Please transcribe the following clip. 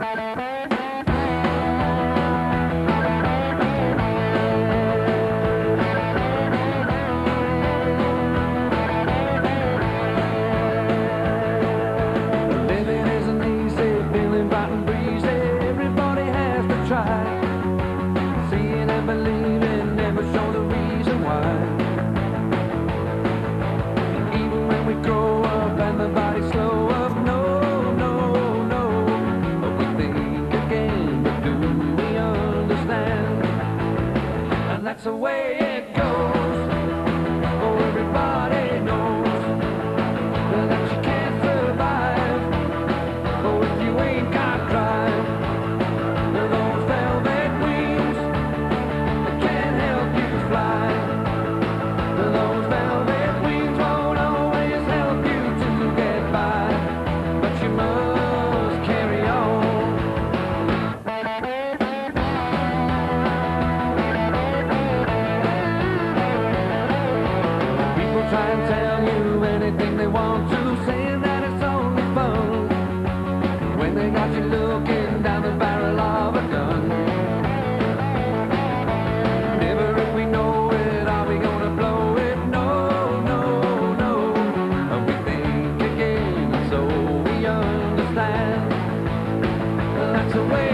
Living that's the way try and tell you anything they want to, saying that it's only fun. When they got you looking down the barrel of a gun. Never if we know it, are we gonna blow it? No, no, no. And we think again, so we understand. That's the way